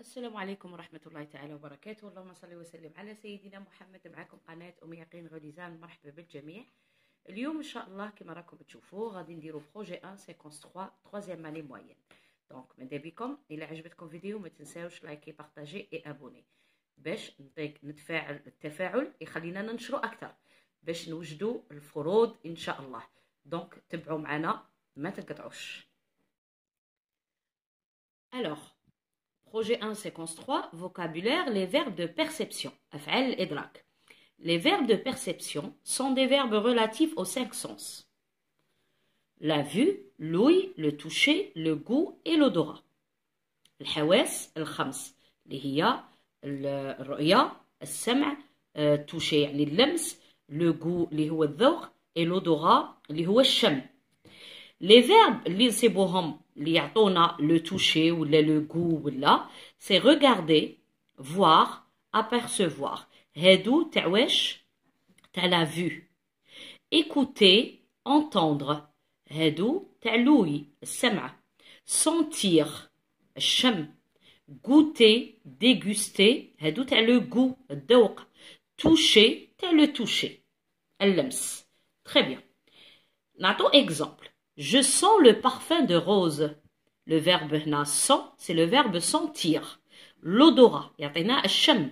السلام عليكم ورحمة الله تعالى وبركاته. اللهم صل وسلم على سيدنا محمد. معكم قناة أم يقين غديزان مرحبا بالجميع. اليوم إن شاء الله كما راكم تشوفوا غادي نديرو بروجي 1 سيكونس 3 troisième année moyenne دونك ماذا بكم إلا عجبتكم فيديو ما تنساوش لايكي بارطاجي إي أبوني. باش نطيق نتفاعل التفاعل يخلينا ننشروا أكثر. باش نوجدوا الفروض إن شاء الله. دونك تبعوا معنا ما تنقطعوش. Alors, projet 1, séquence 3, vocabulaire, les verbes de perception. أفعال الإدراك. Les verbes de perception sont des verbes relatifs aux cinq sens. La vue, l'ouïe, le toucher, le goût et l'odorat. الحواس الخمس اللي هي الرؤية السمع toucher يعني اللمس le goût اللي هو الذوق et l'odorat اللي هو الشم les verbes li nsibouhom li yatona le toucher ou le goût là, c'est regarder, voir, apercevoir. Hedou ta'wesh t'as la vue. Écouter, entendre. Hedou ta'loui, sama. Sentir, shem. Goûter, déguster. Hedou t'as goût, douk. Toucher, t'as le toucher. Très bien. Nato exemple. Je sens le parfum de rose. Le verbe هنا sent, c'est le verbe sentir. L'odorat, يعطينا الشم.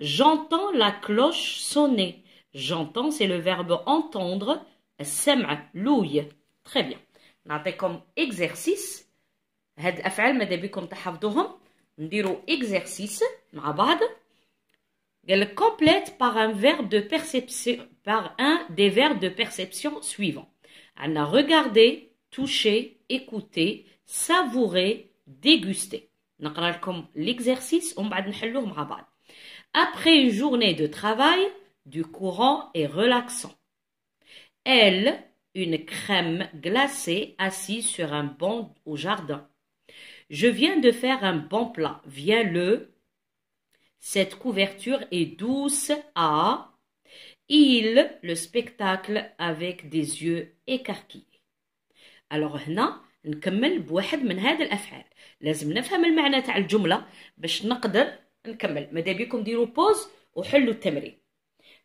J'entends la cloche sonner. J'entends, c'est le verbe entendre. السمع, l'ouïe. Très bien. نعطيكم exercice. هاد الأفعال ماذا بكم تحفظوهم. نديرو exercice مع بعض. قال لك complète par un verbe de perception par un des verbes de perception suivants. Anna regardait, touchait, écoutait, savourait, dégustait. l'exercice, on va Après une journée de travail, du courant et relaxant. Elle, une crème glacée assise sur un banc au jardin. Je viens de faire un bon plat. Viens le. Cette couverture est douce à Il, le spectacle avec des yeux écarquillés. Alors هنا نكمل بواحد من هذه الافعال لازم نفهم المعنى تاع الجمله باش نقدر نكمل ماذا بيكم ديروا بوز وحلوا التمرين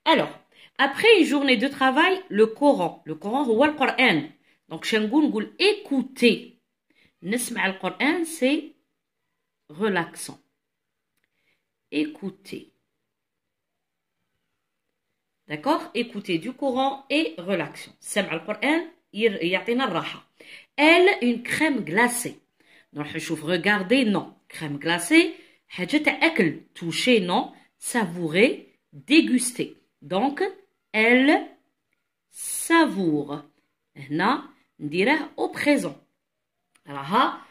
alors après une journée de travail le Coran le Coran هو القرآن donc شنقول نقول écouter نسمع القرآن c'est relaxant écouter D'accord Écouter du Coran et relaxation. سمع القرآن يعطينا الراحة. Elle, une crème glacée. نروح نشوف regarder non. Crème glacée حاجة تاع أكل. Toucher non. Savourer, déguster. Donc, elle savoure. هنا نديره au présent. راها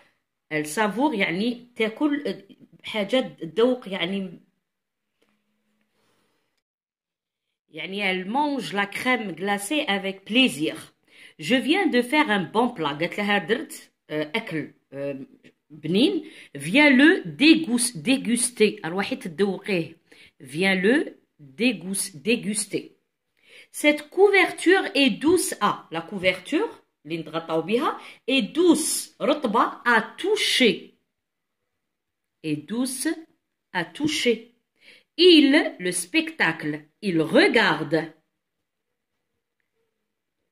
elle savoure يعني تاكل حاجة تذوق يعني يعني elle mange la crème glacée avec plaisir. Je viens de faire un bon plat. قالت لها درت أكل بنين. Viens le déguster. أرواحي تذوقيه. Viens le déguster. Cette couverture est douce à. La couverture اللي نتغطاو بها est douce رطبة à toucher. est douce à toucher. Il, le spectacle, il regarde.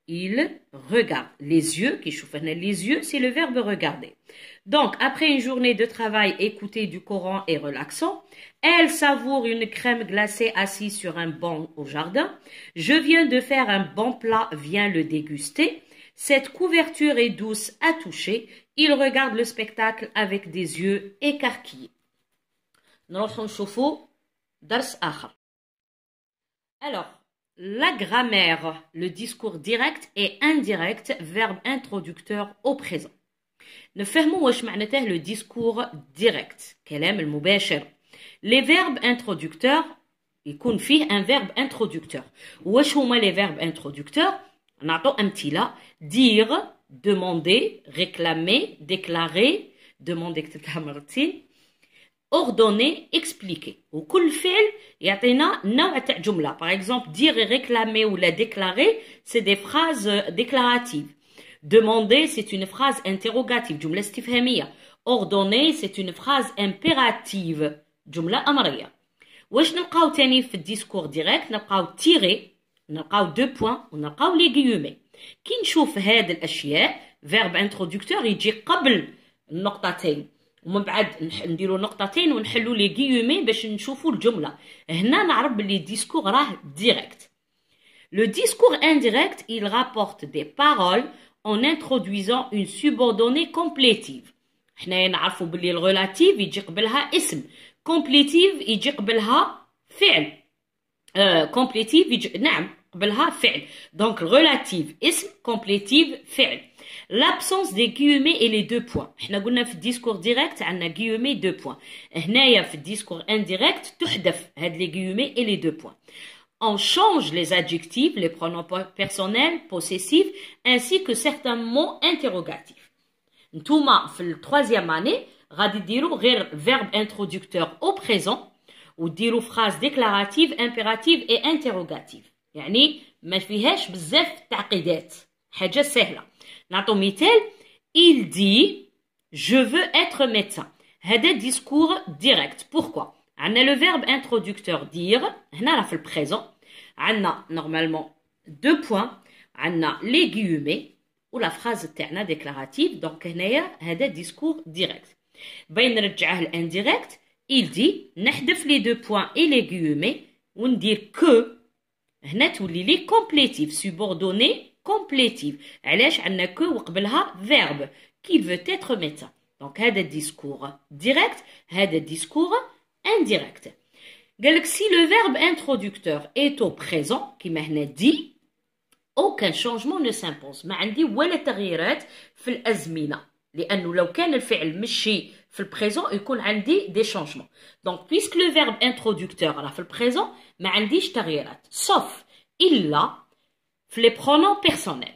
Il regarde. Les yeux, qui chauffent les yeux, c'est le verbe regarder. Donc, après une journée de travail, écouter du Coran et relaxant, elle savoure une crème glacée assise sur un banc au jardin. Je viens de faire un bon plat, viens le déguster. Cette couverture est douce à toucher. Il regarde le spectacle avec des yeux écarquillés. Nous درس آخر. Alors, la grammaire, le discours direct et indirect, verbe introducteur au présent. نفهموا واش معناته le discours direct كلام المباشر. Les verbes introducteurs يكون فيه un verbe introducteur. واش هما les verbes introducteurs؟ نعطو أمثلة dire, demander, réclamer, déclarer, demander كتبتها مرتين ordonner, expliquer. وكل فعل يعطينا نوع تاع جملة. Par exemple, dire et réclamer ou la déclarer, c'est des phrases déclaratives. Demander, c'est une phrase interrogative, جملة استفهامية. ordonné c'est une phrase impérative جملة أمرية واش نلقاو تاني في الديسكور ديريكت نلقاو تيري نلقاو دو بوين ونلقاو لي غيومي كي نشوف هاد الاشياء فيرب انترودكتور يجي قبل النقطتين ومن بعد نديرو نقطتين ونحلو لي غيومي باش نشوفو الجملة. هنا نعرف بلي الديسكور راه ديريكت Le discours indirect, il rapporte des paroles en introduisant une subordonnée complétive. حنايا نعرفوا بلي الريلاتيف يجي قبلها اسم. كومبليتيف يجي قبلها فعل. كومبليتيف euh, يجي نعم. قبلها فعل دونك الريلاتيف اسم كومبليتيف فعل l'absence des guillemets et les deux points حنا قلنا في الديسكور ديريكت عندنا guillemets deux points هنايا في الديسكور indirect تحذف هاد les guillemets et les deux points on change les adjectifs, les pronoms personnels, possessifs, ainsi que certains mots interrogatifs. نتوما في التروازيام اني غادي ديروا غير verbe introducteur au présent وديروا phrase déclarative, impérative et interrogative. يعني ما فيهاش بزاف تعقيدات حاجة سهلة نعطو مثال il dit je veux être médecin هذا discours direct pourquoi عندنا le verbe introducteur dire هنا راه في البريزون عندنا نورمالمون دو بوين عندنا لي guillemets ولا فراز تاعنا ديكلاراتيف دونك هنايا هذا ديسكور ديريكت باين نرجعه الانديريكت il dit نحذف لي دو بوين اي لي guillemets وندير كو هنا تولي لي كومبليتيف سوبوردوني كومبليتيف علاش عندنا كو وقبلها فيرب كي veut être médecin دونك هذا ديسكور ديريكت هذا ديسكور indirect. si le verbe introducteur est au présent, qui m'a dit, aucun changement ne s'impose. ما عندي ولا تغييرات في الأزمنة. لأنه لو كان الفعل مشي في البريزون يكون عندي دي شانجمون دونك بيسك لو فيرب انترودكتور راه في البريزون ما عنديش تغييرات صوف الا في لي برونون بيرسونيل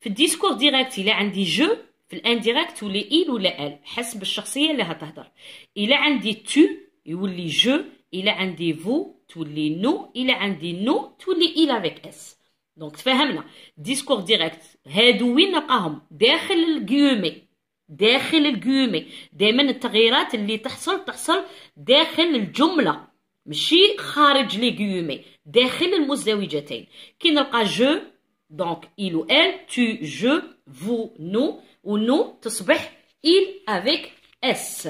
في الديسكور ديريكت الا عندي جو في الانديريكت ولا إل ولا ال حسب الشخصيه اللي هتهضر الا عندي تو يولي جو الى عندي فو تولي نو الى عندي نو تولي il avec اس دونك تفهمنا ديسكور ديريكت هادو وين نلقاهم داخل الجيومي داخل الجيومي دائما التغييرات اللي تحصل تحصل داخل الجملة ماشي خارج لي جيومي داخل المزدوجتين. كي نلقى جو دونك il ou elle tu je vous nous و nous تصبح il avec s.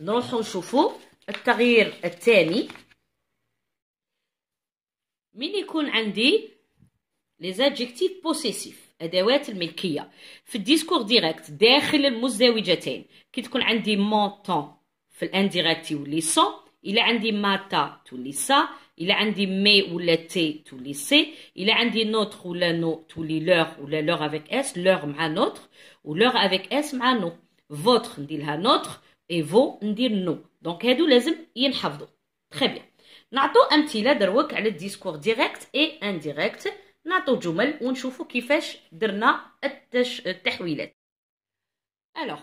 نروحو نشوفو التغيير الثاني. من يكون عندي لي زادجيكتيف بوسيسيف ادوات الملكية. في الديسكور ديريكت داخل المزدوجتين كي تكون عندي مونطون في الانديريكت يولي سون إلا عندي ماتا تولي سا إلا عندي مي ولا تي تولي سي إلا عندي نوتر ولا نو تولي لور ولا لور افيك اس لور مع نوتر ولور افيك اس مع نو. فوتر نديرها نوتر اي فو ندير نو. دونك هادو لازم ينحفظوا تري بيان. نعطو امثلة دروك على الديسكور ديريكت اي انديريكت. نعطو جمل ونشوفو كيفاش درنا التش... التحويلات الوغ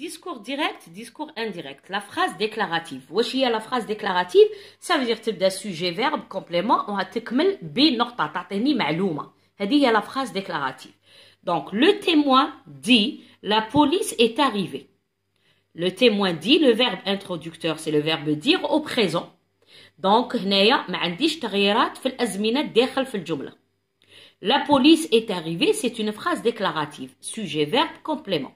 discours direct discours indirect la phrase déclarative واش هي la phrase déclarative ça veut dire تبدا sujet verbe complément وهتكمل بنقطه تعطيني معلومه هذه هي la phrase déclarative donc le témoin dit la police est arrivée le témoin dit, le verbe introducteur, c'est le verbe dire au présent. Donc, هنايا ما عنديش تغييرات في الأزمنة داخل في الجملة. La police est arrivée, c'est une phrase déclarative. Sujet, verbe, complément.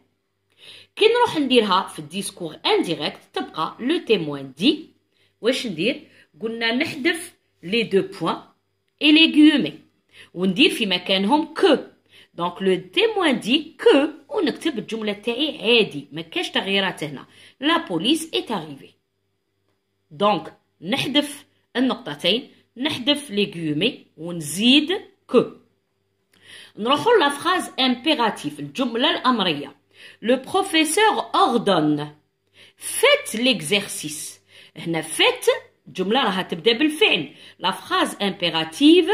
كي نروح نديرها في الديسكور انديريكت تبقى لو témoin dit واش ندير قلنا نحذف لي دو بوين اي لي غيومي وندير في مكانهم كو دونك لو تيموان دي كو ونكتب الجملة تاعي عادي ما كاش تغييرات هنا لا بوليس اي اريفي دونك نحذف النقطتين نحذف لي غيومي ونزيد كو نروحو لا فراز امبيراتيف الجملة الأمرية لو بروفيسور اوردون فيت ليكزارسيس هنا فيت جملة راها تبدا بالفعل لا فراز امبيراتيف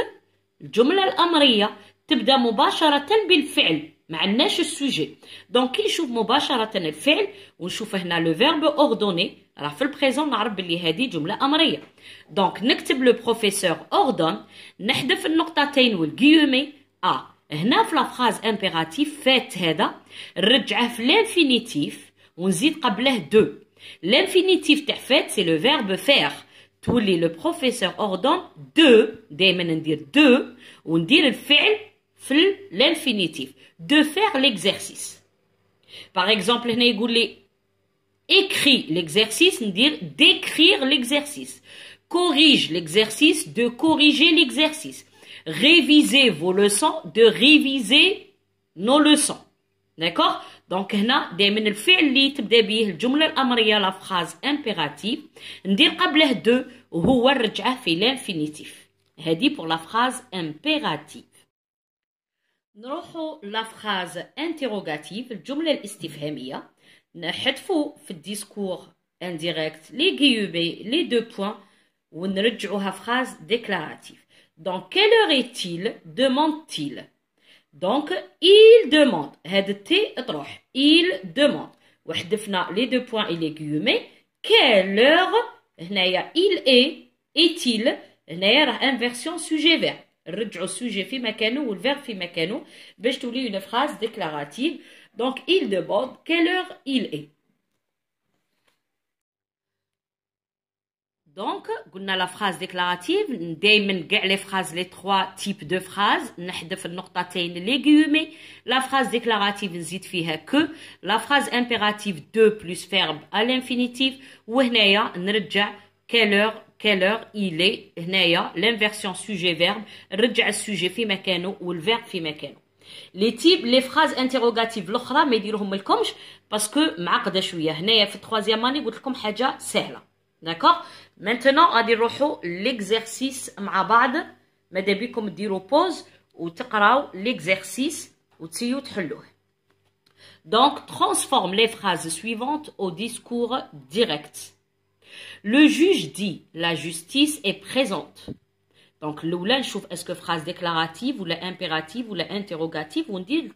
الجملة الأمرية تبدا مباشرة بالفعل ما عندناش السوجي دونك كي نشوف مباشرة الفعل ونشوف هنا لو فيرب اوردوني راه في البريزون نعرف بلي هذه جملة أمرية دونك نكتب لو بروفيسور اوردون نحذف النقطتين والغيومي ا هنا في لافراز امبيراتيف فات هذا نرجعه في لانفينيتيف ونزيد قبله دو لانفينيتيف تاع فات سي لو فيرب فير تولي لو بروفيسور اوردون دو دائما ندير دو وندير الفعل في لانفينيتيف دو فير ليكزارسيس باغ اكزومبل هنا يقول لي écrit l'exercice ندير d'écrire l'exercice corrige l'exercice de corriger l'exercice révisez vos leçons de réviser nos leçons d'accord دونك هنا دائما الفعل اللي تبدا به الجمله الامريه لا فراز امبيراتيف ندير قبله دو وهو نرجعه في لانفينيتيف هذه بور لا فراز امبيراتيف نروحو لا فراز انتروغاتيف الجمله الاستفهاميه نحذفوا في الديسكور انديريكت لي غيوبي لي دو بوين ونرجعوها فراز ديكلاراتيف دونك كيل اور ايتيل demande-t-il دونك il demande هاد تي تروح il demande وحذفنا لي دو بوين اي لي غيومي كيل اور هنايا il est est-il هنايا راه انفيرسيون سوجي فيرب نرجعو السوجي في مكانو والفيرب في مكانو باش تولي اون فراز ديكلاراتيف Donc, il demande quelle heure il est. Donc, قلنا la phrase déclarative دائما كاع les phrases les trois types de phrases نحذف النقطتين les guillemets la phrase déclarative نزيد فيها que la phrase impérative de plus verbe à l'infinitif وهنايا نرجع quelle heure quelle heure il est هنايا l'inversion sujet verbe نرجع السوجي في مكانه والverbe في مكانه لي تيب لي فراز انتروغاتيف الاخرى ما يديروهم لكمش باسكو معقده شويه هنايا في التخوازيام اني قلت لكم حاجه سهله داكوغ Maintenant, on va l'exercice ma'abad. Mais d'abord, comme dire pause, ou l'exercice, ou Donc, transforme les phrases suivantes au discours direct. Le juge dit, la justice est présente. Donc, l'oula, je est-ce que phrase déclarative ou la impérative ou l'interrogative? on dit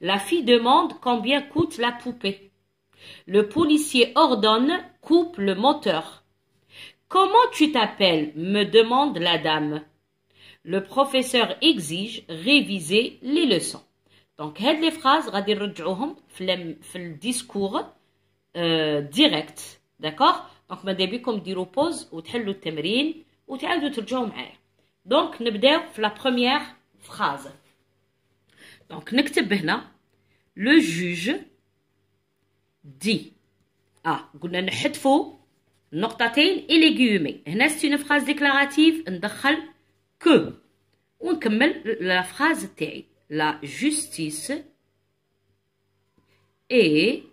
La fille demande combien coûte la poupée. Le policier ordonne, coupe le moteur. comment tu t'appelles me demande la dame le professeur exige réviser les leçons دونك هاد لي فراز غادي نرجعوهم في في الديسكور ديريكت داكوغ دونك ماذا بيكم ديروا بوز وتحلوا التمرين وتعاودوا ترجعوا معايا دونك نبداو في لا بروميير فراز دونك نكتب هنا لو جوج دي اه قلنا نحذفوا النقطتين اي لي غيومي هنا سي اون فراز ديكلاراتيف ندخل كو ونكمل لا فراز تاعي لا جوستيس اي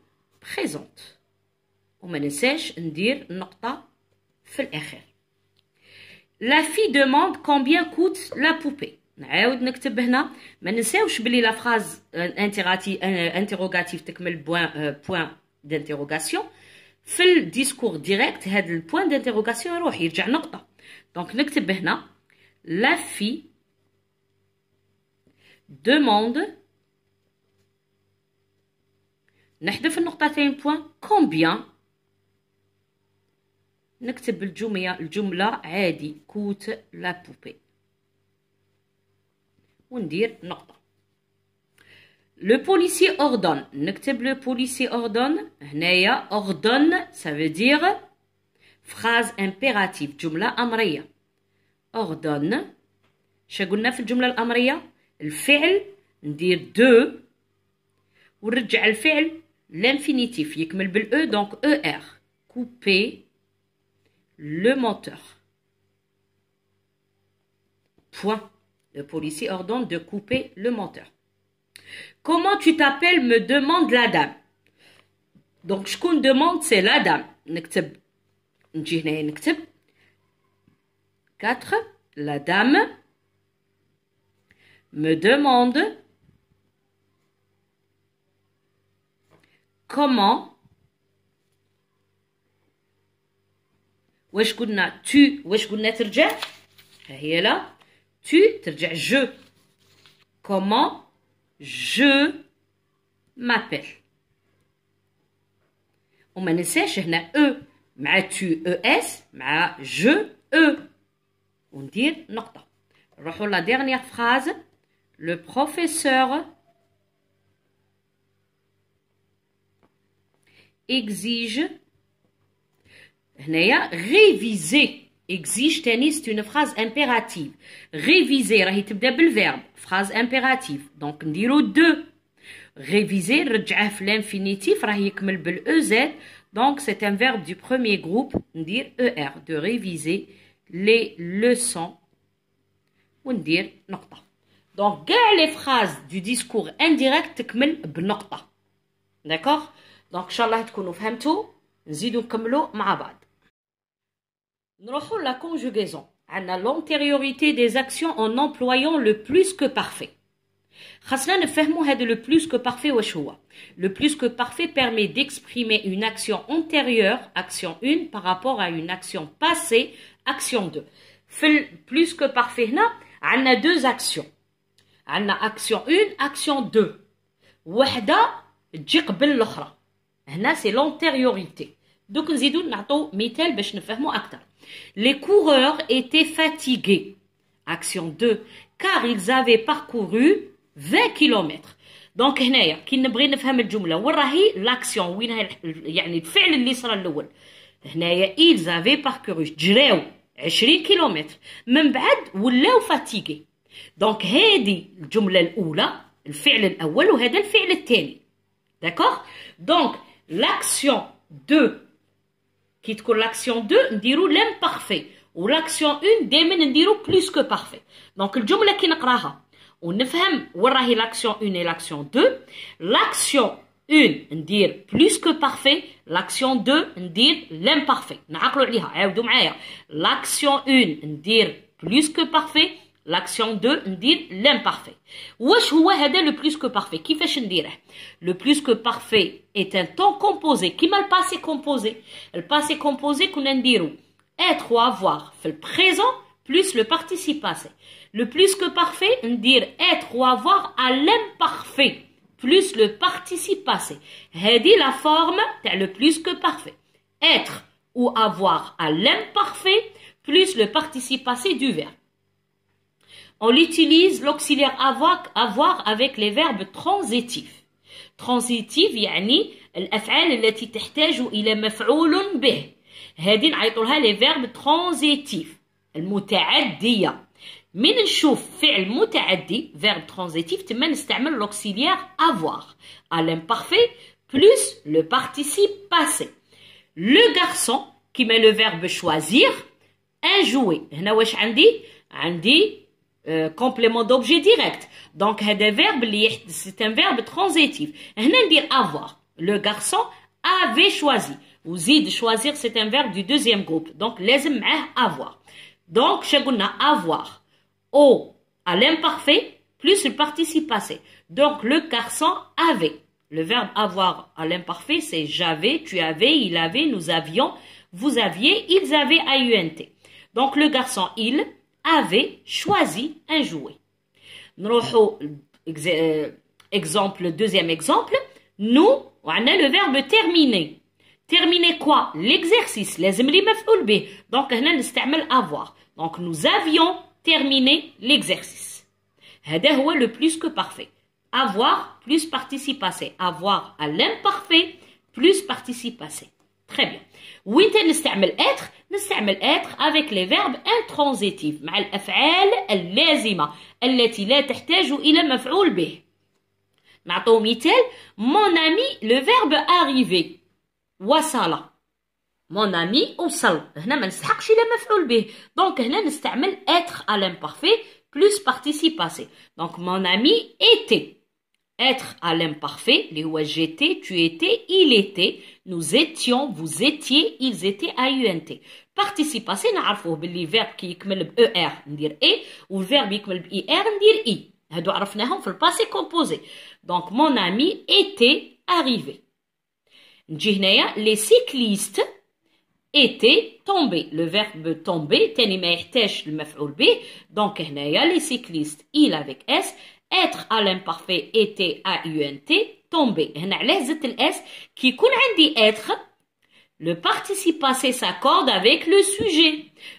بريزونت وما ننساش ندير النقطه في الاخر لا في دوموند كومبيان كوت لا بوبي نعاود نكتب هنا ما ننساوش بلي لا فراز انتروغاتيف تكمل بوان بوان دانتيروغاسيون في الديسكور ديريكت هاد البوان دانتيروغاسيون يروح يرجع نقطة. دونك نكتب هنا لا في دوموند نحذف النقطتين بوان كومبيان نكتب الجملة الجملة عادي كوت لا بوبي وندير نقطة. لو بوليسي اوردون نكتب لو بوليسي اوردون هنايا اوردون ça veut dire phrase impérative جملة أمرية اوردون شا قلنا في الجملة الأمرية الفعل ندير دو ونرجع الفعل لانفينيتيف يكمل بالاو دونك او ار كوبي le moteur. Point. Le policier ordonne de couper le moteur. Comment tu t'appelles me demande la dame. Donc, je qu'on demande, c'est la dame. نكتب نجي هنا نكتب 4 la dame me demande comment واش قلنا تو واش قلنا ترجع ها هي لا تو ترجع جو كومون جو مابيل وما ننساش هنا او مع تو او اس مع جو او وندير نقطة نروحو لا ديرنيير فراز le professeur exige هنايا réviser exige تاني c'est une phrase impérative réviser راهي تبدا بالverbe phrase impérative donc نديرو دو réviser نرجعه في l'infinitif راه يكمل بال EZ donc c'est un verbe du premier groupe ندير ER de réviser les leçons وندير نقطة donc كاع les phrases du discours indirect تكمل بنقطة d'accord donc ان شاء الله تكونوا فهمتوا نزيدو نكملوا مع بعض نروحوا la conjugaison عندنا l'antériorité des actions en employant le plus que parfait خاصنا نفهموا هذا le plus que parfait واش هو le plus que parfait permet d'exprimer une action antérieure action 1 par rapport à une action passée action 2 في plus que parfait هنا عندنا deux actions عندنا action 1 action 2 وحده تجي قبل الاخرى هنا c'est l'antériorité دوك نزيدو نعطو مثال باش نفهمو اكثر Les coureurs étaient fatigués. Action 2. Car ils avaient parcouru 20 km. دونك هنايا كي نبغي نفهم الجمله وين راهي لاكسيون وين هي يعني الفعل اللي صرا الاول هنايا ils avaient parcouru جراو 20 كيلومتر من بعد ولاو فاتيغي دونك هذه الجمله الاولى الفعل الاول وهذا الفعل الثاني داكوغ دونك لاكسيون 2 كي تكون لاكسيون 2 نديرو لامبارفي ولاكسيون 1 دائما نديرو بلوس كو بارفي دونك الجمله كي نقراها ونفهم وين راهي لاكسيون 1 et لاكسيون 2 لاكسيون 1 ندير بلوس كو بارفي لاكسيون 2 ندير لامبارفي نعقلوا عليها عاودوا معايا لاكسيون 1 ندير بلوس كو بارفي لاكسيون 2 ندير لامبارفي واش هو هذا لو بلوس كو بارفي كيفاش نديره لو بلوس كو بارفي est un temps composé كيما الباسي كومبوزي الباسي كومبوزي كنا نديرو être ou avoir في البريزون plus le participe passé le plus que parfait ندير être ou avoir à l'imparfait plus le participe passé هذه la forme تاع le plus que parfait être ou avoir à l'imparfait plus le participe passé du verbe on utilise l'auxiliaire avoir, avoir avec les verbes transitifs. transitif يعني الأفعال التي تحتاج إلى مفعول به. هذه نعيطوا لها les verbes transitifs المتعدية. من نشوف فعل متعدي verbe transitif تما نستعمل l'auxiliaire avoir à l'imparfait plus le participe passé. Le garçon qui met le verbe choisir un jouet. هنا واش عندي؟ عندي complément d'objet direct. Donc, هذا verbe c'est un verbe transitif. هنا ندير avoir. Le garçon avait choisi. وزيد choisir c'est un verbe du deuxième groupe. Donc, لازم معاه avoir. Donc, شا قلنا avoir. Au à l'imparfait plus le participe passé. Donc, le garçon avait. Le verbe avoir à l'imparfait, c'est j'avais, tu avais, il avait, nous avions, vous aviez, ils avaient AUNT. Donc, le garçon, il, avait choisi un jouet. Euh, exemple, deuxième exemple, nous, on a le verbe terminer. Terminer quoi? L'exercice. Les Donc, on avoir. Donc, nous avions terminé l'exercice. C'est le plus que parfait. Avoir plus participe passé. Avoir à l'imparfait plus participe passé. Très bien. Oui, on être? نستعمل être avec les verbes intransitifs مع الأفعال اللازمة التي لا تحتاج إلى مفعول به نعطو مثال mon ami le verbe arriver وصل mon ami وصل هنا ما نستحقش إلى مفعول به دونك هنا نستعمل être à l'imparfait plus participe passé donc mon ami était être à l'imparfait اللي هو j'étais tu étais il était nous étions vous étiez ils étaient AUNT participe passé نعرفوه باللي verbe كي يكمل ب ER ندير اي والverbe يكمل ب ER ندير اي هادو عرفناهم في الباسي كومبوزي دونك mon ami était arrivé نجي هنايا les cyclistes étaient tombés le verbe tomber تاني ما يحتاج المفعول به دونك هنايا les cyclistes il avec s être à l'imparfait était à UNT tomber هنا علاه زدت الاس كي يكون عندي être le participe passé s'accorde avec le sujet.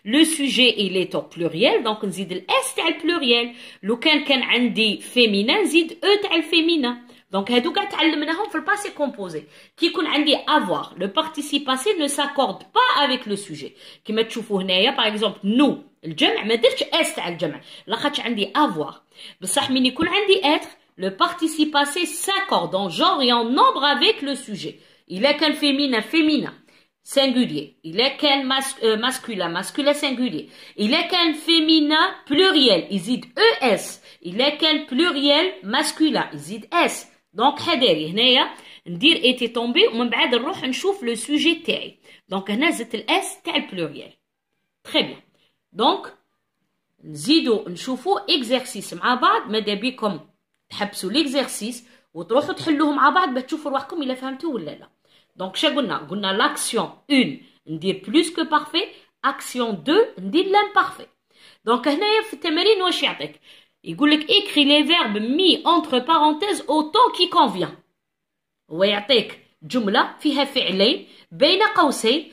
Le sujet, il est au pluriel, donc نزيد الاس تاع البلوريال. لو كان كان عندي féminin نزيد او تاع الفيمينا. Donc هادو كاع تعلمناهم في الباسي كومبوزي. كي يكون عندي avoir, le participe passé ne s'accorde pas avec le sujet. كما تشوفوا هنايا par exemple nous الجمع ما درتش اس تاع الجمع لاخاطش عندي avoir. بصح من يكون عندي être, le participe passé s'accorde en genre et en nombre avec le sujet. Il est qu'un féminin, féminin singulier. Il est qu'un mas euh, masculin, masculin singulier. Il est qu'un féminin pluriel. يزيد ES. Il est qu'un pluriel masculin. يزيد S. دونك حذاري هنايا ندير ايتي تومبي ومن بعد نروح نشوف لو سوجي تاعي دونك هنا زدت الاس تاع البلوريال تري بيان دونك نزيدو نشوفو اكزرسيس مع بعض ماذا بيكم تحبسوا ليكزرسيس وتروحوا تحلوه مع بعض باش تشوفوا رواحكم إلا فهمتوا ولا لا. دونك شا قلنا؟ قلنا لاكسيون 1 ندير بلوس كو بارفي اكسيون 2 ندير لامبارفي دونك هنايا في التمارين واش يعطيك؟ يقول لك les verbes mis entre parenthèses au temps qui convient. هو يعطيك جملة فيها فعلين بين قوسين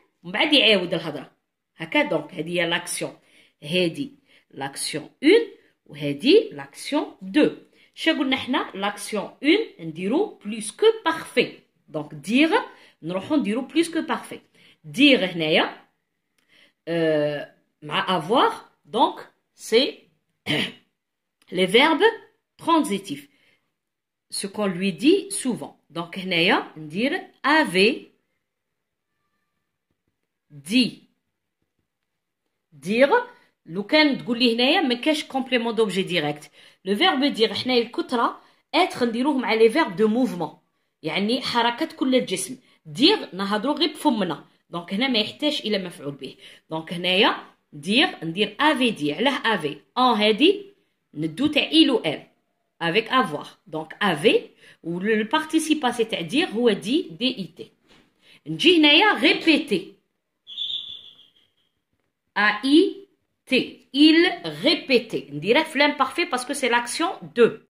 ومن بعد يعاود الهضره هكا دونك هذه هي لاكسيون هذه لاكسيون 1 وهذه لاكسيون 2 شا قلنا حنا لاكسيون 1 نديرو بلوس كو بارفي دونك دير نروحو نديرو بلوس كو بارفي دير هنايا euh, مع افوار دونك سي les verbes transitifs ce qu'on lui dit souvent donc هنايا ندير avait dit dire لو كان تقول لي هنايا ما كاش كومبليمون دوبجي ديريكت لو فيرب دير حنايا الكثره اتر نديروه مع لي فيرب دو موفمون يعني حركات كل الجسم دير نهضرو غير بفمنا دونك هنا ما يحتاج الى مفعول به دونك هنايا دير ندير افي دي علاه افي ان هادي ندو تاع ايلو ال افيك افوار دونك افي والبارتيسيبا سي تاع دير هو دي دي اي تي نجي هنايا ريبيتي A-I T. Il répétait. On dirait l'imparfait parce que c'est l'action 2.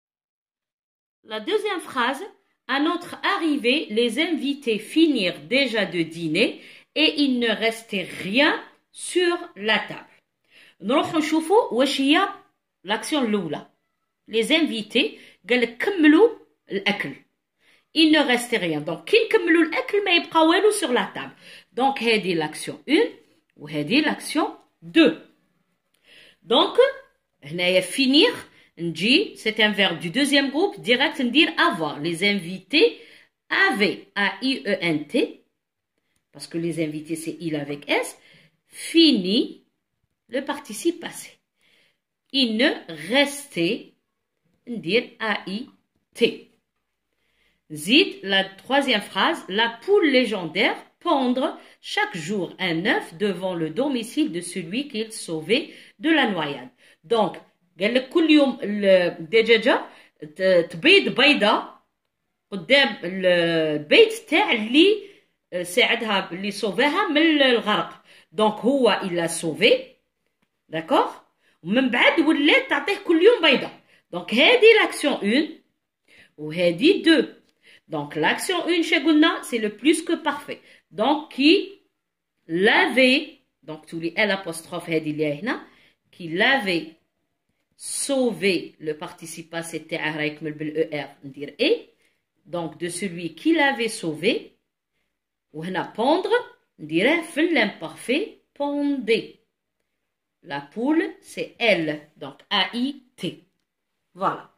La deuxième phrase, à notre arrivée, les invités finirent déjà de dîner et il ne restait rien sur la table. نروح نشوفوا واش هي لاكسيون الاولى les invités قال لك كملوا الاكل il ne restait rien donc كي نكملوا الاكل ما يبقى والو sur la table donc هذه لاكسيون 1 وهذه لاكسيون 2 دونك هنايا finir نجي c'est un verbe du deuxième groupe direct ندير avoir les invités avaient a i e n t parce que les invités c'est il avec s fini le participe passé il ne restait ندير a i t zid la troisième phrase la poule légendaire pondre chaque jour un œuf devant le domicile de celui qu'il sauvait de la noyade. Donc, قال لك كل يوم الدجاجة تبيض بيضة قدام البيت تاع اللي ساعدها اللي صوفاها من الغرق دونك هو إلا سوفي داكوغ ومن بعد ولات تعطيه كل يوم بيضة دونك هذه لاكسيون 1 وهذه 2 دونك لاكسيون 1 شا قلنا سي لو بلوس كو بارفي Donc, qui l'avait, donc tous les L apostrophe qui l'avait sauvé le participe passé dire et, donc de celui qui l'avait sauvé, ou pendre, dirait l'imparfait, pondé. La poule, c'est elle, donc A-I-T. Voilà.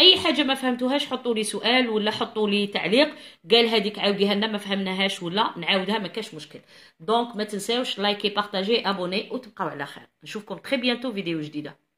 أي حاجة ما فهمتوهاش حطوا لي سؤال ولا حطوا لي تعليق. قال هذيك عاوديها لنا ما فهمناهاش ولا نعاودها ما كاش مشكل. دونك ما تنساوش لايكي بارطاجي ابوني وتبقاو على خير. نشوفكم تري بيانتو فيديو جديدة.